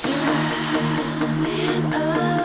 Give me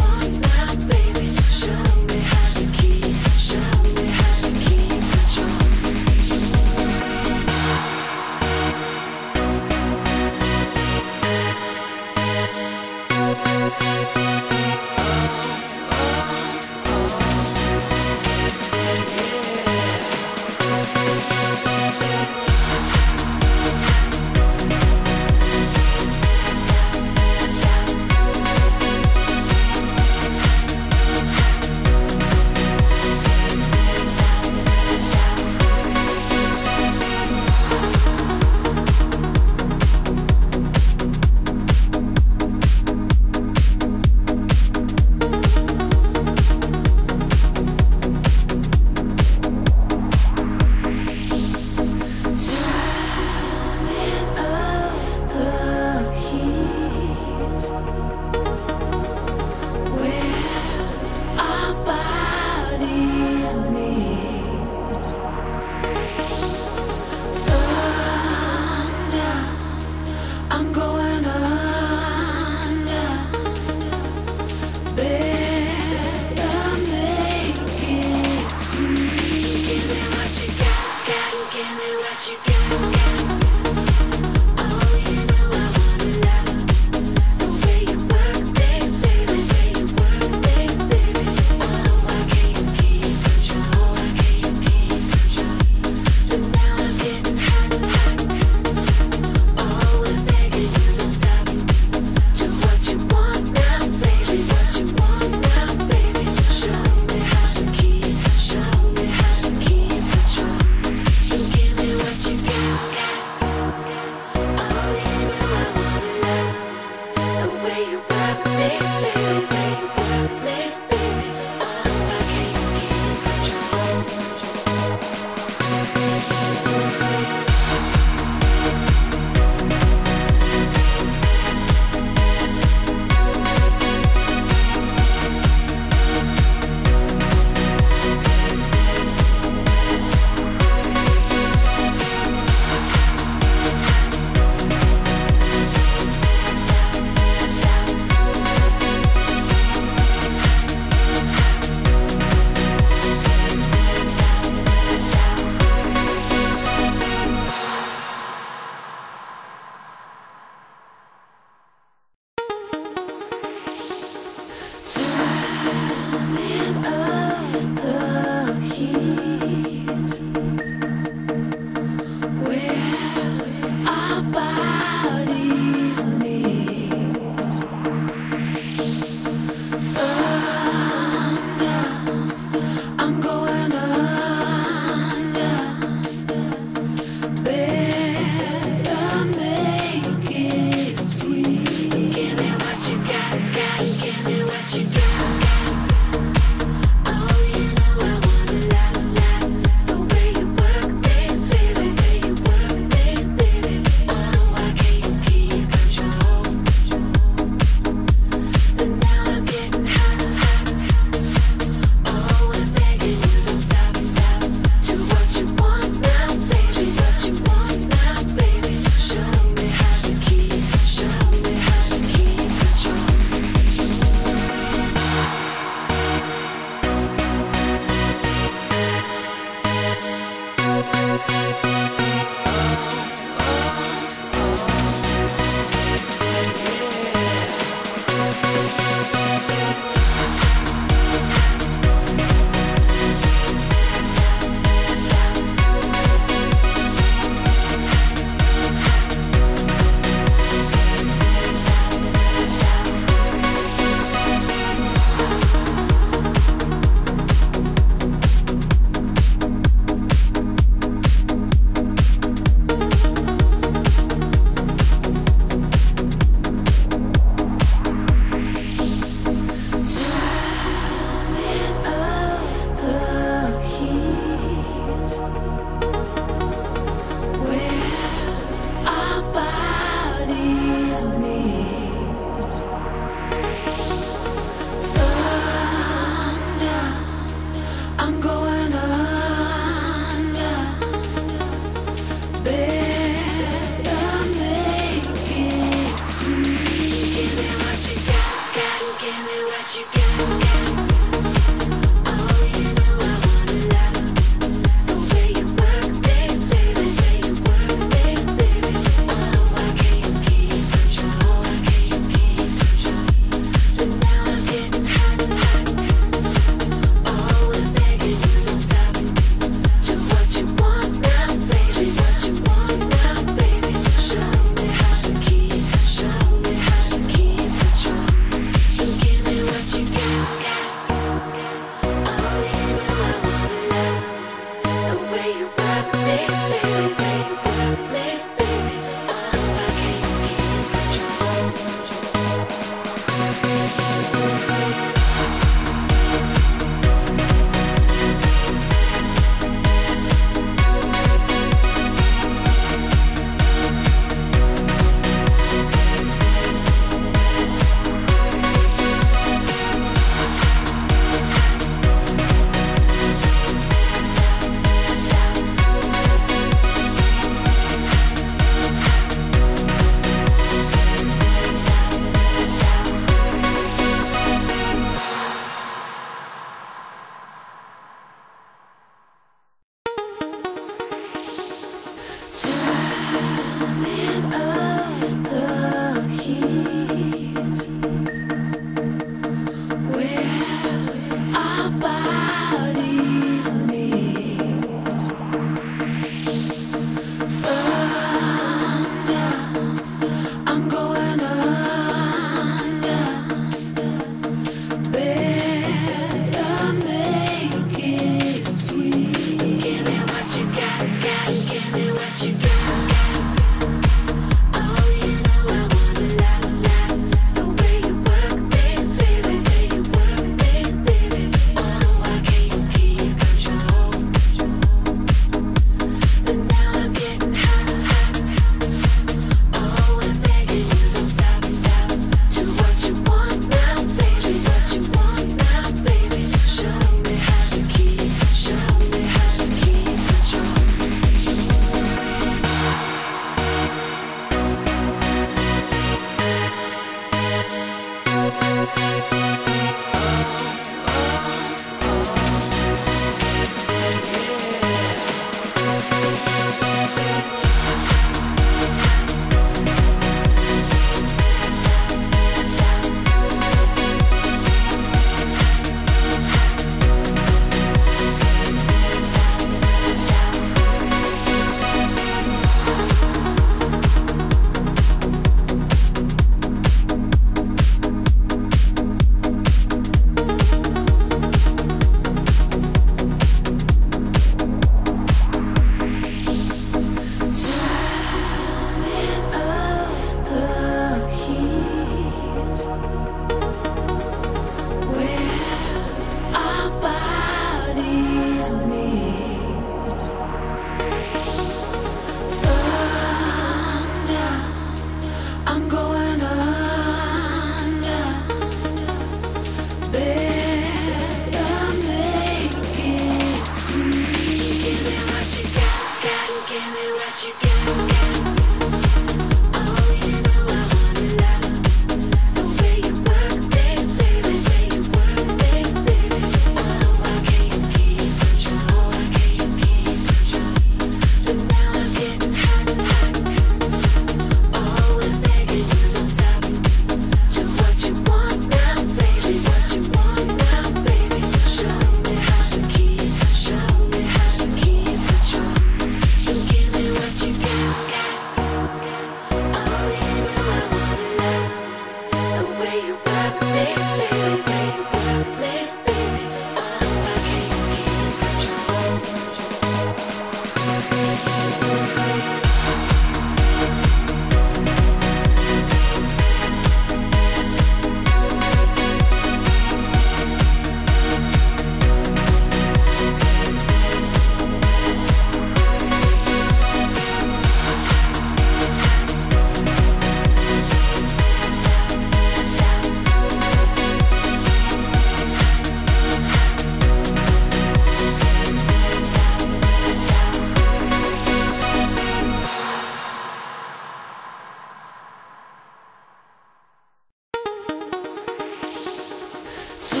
Time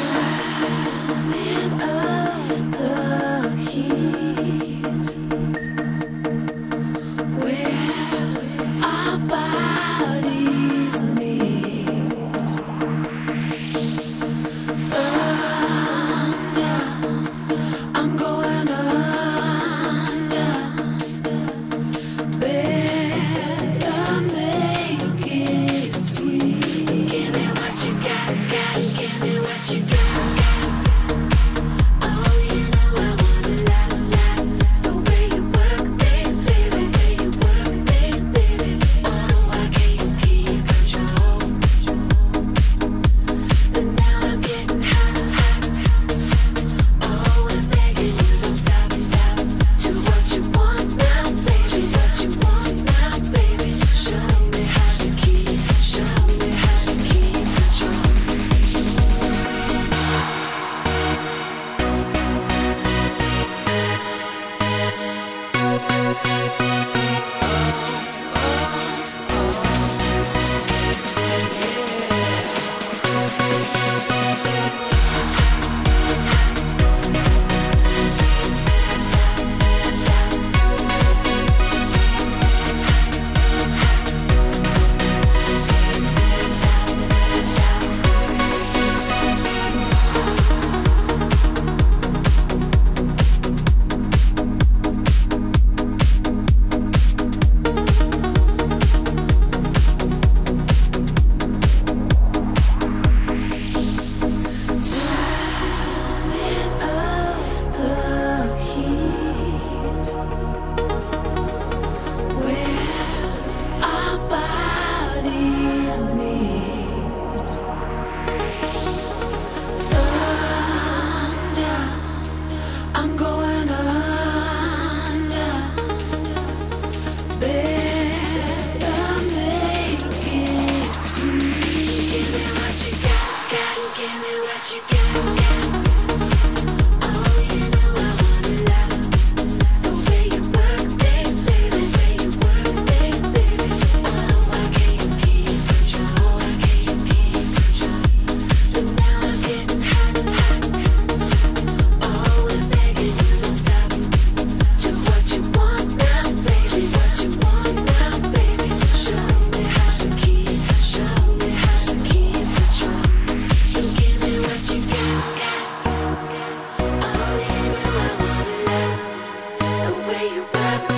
and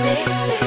baby,